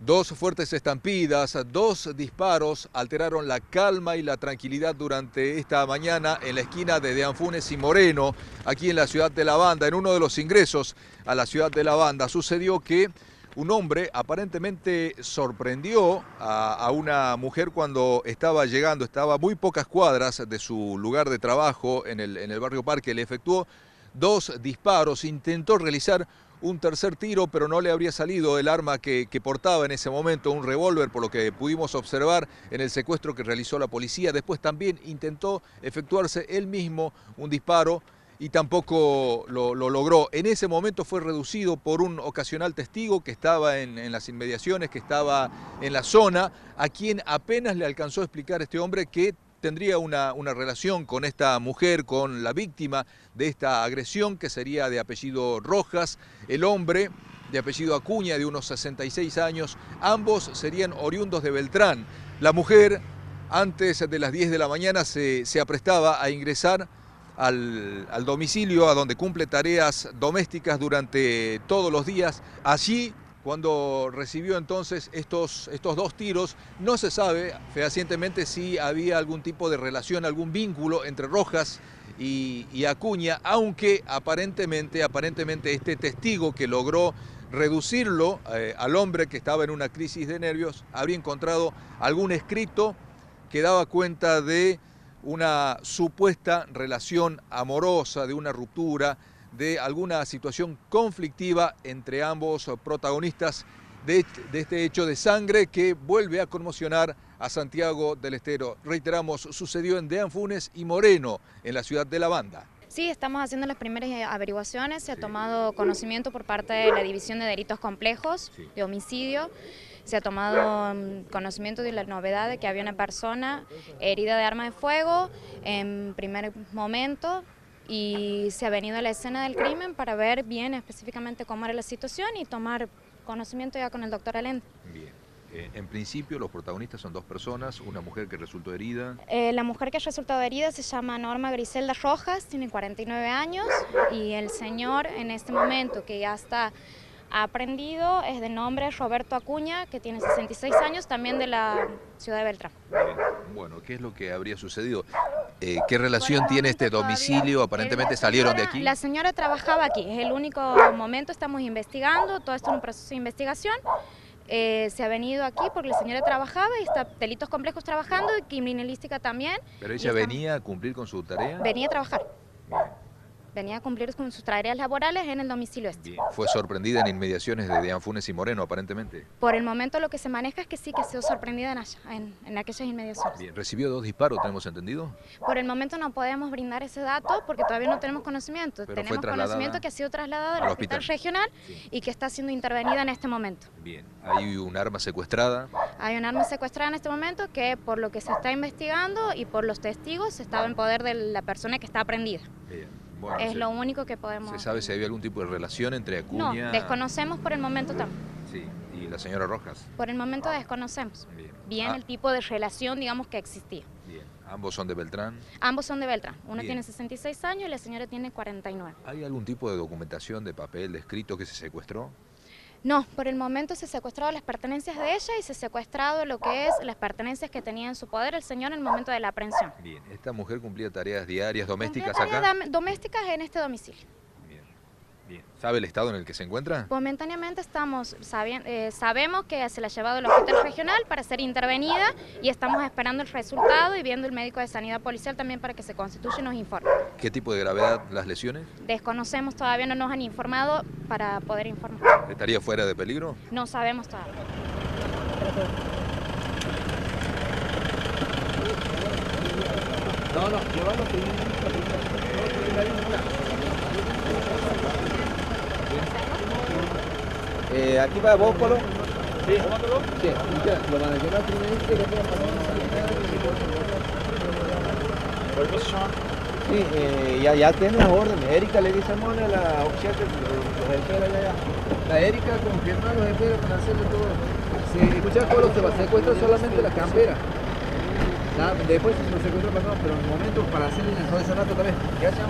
Dos fuertes estampidas, dos disparos alteraron la calma y la tranquilidad durante esta mañana en la esquina de Deanfunes y Moreno, aquí en la ciudad de La Banda. En uno de los ingresos a la ciudad de La Banda sucedió que un hombre aparentemente sorprendió a, una mujer cuando estaba llegando, estaba muy pocas cuadras de su lugar de trabajo en el, en el barrio Parque, le efectuó dos disparos, intentó realizar un tercer tiro, pero no le habría salido el arma que, portaba en ese momento, un revólver, por lo que pudimos observar en el secuestro que realizó la policía. Después también intentó efectuarse él mismo un disparo y tampoco lo, logró. En ese momento fue reducido por un ocasional testigo que estaba en, en, las inmediaciones, que estaba en la zona, a quien apenas le alcanzó a explicar este hombre que tendría una, una, relación con esta mujer, con la víctima de esta agresión, que sería de apellido Rojas, el hombre de apellido Acuña, de unos 66 años, ambos serían oriundos de Beltrán. La mujer, antes de las 10 de la mañana, se, se aprestaba a ingresar al, al, domicilio, a donde cumple tareas domésticas durante todos los días. Allí cuando recibió entonces estos, estos dos tiros. No se sabe fehacientemente si había algún tipo de relación, algún vínculo entre Rojas y, Acuña, aunque aparentemente, aparentemente este testigo que logró reducirlo eh, al hombre que estaba en una crisis de nervios, habría encontrado algún escrito que daba cuenta de una supuesta relación amorosa, de una ruptura, de alguna situación conflictiva entre ambos protagonistas de, este hecho de sangre que vuelve a conmocionar a Santiago del Estero. Reiteramos, sucedió en Deanfunes y Moreno, en la ciudad de La Banda. Sí, estamos haciendo las primeras averiguaciones, se ha tomado conocimiento por parte de la División de Delitos Complejos de Homicidio, se ha tomado mm, conocimiento de la novedad de que había una persona herida de arma de fuego en primer momento, y se ha venido a la escena del crimen para ver bien específicamente cómo era la situación y tomar conocimiento ya con el doctor Alén. Bien. Eh, en principio los protagonistas son dos personas, una mujer que resultó herida. Eh, la mujer que ha resultado herida se llama Norma Griselda Rojas, tiene 49 años y el señor en este momento que ya está aprendido es de nombre Roberto Acuña, que tiene 66 años, también de la ciudad de Beltrán. Bueno, ¿qué es lo que habría sucedido? Eh, ¿Qué relación tiene este domicilio? Aparentemente salieron de aquí. La señora trabajaba aquí, es el único momento, estamos investigando, todo esto es un proceso de investigación. Eh, se ha venido aquí porque la señora trabajaba y está delitos complejos trabajando y criminalística también. ¿Pero ella venía a cumplir con su tarea? Venía a trabajar venía a cumplir con sus tareas laborales en el domicilio este. Fue sorprendida en inmediaciones de Dean Funes y Moreno, aparentemente. Por el momento lo que se maneja es que sí, que ha sido sorprendida en, en, aquellas inmediaciones. Bien, ¿recibió dos disparos, tenemos entendido? Por el momento no podemos brindar ese dato porque todavía no tenemos conocimiento. tenemos conocimiento que ha sido trasladado al, hospital, regional y que está siendo intervenida en este momento. Bien, ¿hay un arma secuestrada? Hay un arma secuestrada en este momento que por lo que se está investigando y por los testigos estaba en poder de la persona que está aprendida. Bien es lo único que podemos... ¿Se sabe si había algún tipo de relación entre Acuña...? No, desconocemos por el momento también. Sí, ¿y la señora Rojas? Por el momento desconocemos. Bien. Bien ah. el tipo de relación, digamos, que existía. Bien. ¿Ambos son de Beltrán? Ambos son de Beltrán. Uno tiene 66 años y la señora tiene 49. ¿Hay algún tipo de documentación, de papel, de escrito que se secuestró? No, por el momento se secuestrado las pertenencias de ella y se secuestrado lo que es las pertenencias que tenía en su poder el señor en el momento de la aprehensión. Bien, ¿esta mujer cumplía tareas diarias domésticas cumplía tareas domésticas en este domicilio. ¿Sabe el estado en el que se encuentra? Momentáneamente estamos eh, sabemos que se la ha llevado al hospital regional para ser intervenida y estamos esperando el resultado y viendo el médico de sanidad policial también para que se constituya y nos informe. ¿Qué tipo de gravedad las lesiones? Desconocemos, todavía no nos han informado para poder informar. ¿Estaría fuera de peligro? No sabemos todavía. No, no, Eh, aquí va Bópolo. Sí. Sí, lo van a llevar primero y después Sí, eh, ya, ya tiene órdenes. Erika le dice a Mona, la oficial que los ya, La Erika confirma los espera para hacerle todo. Si escuchas Polo, se va a secuestrar solamente la campera. Después se lo secuestra pasado, pero en el momento para hacerle el ese rato también. Gracias.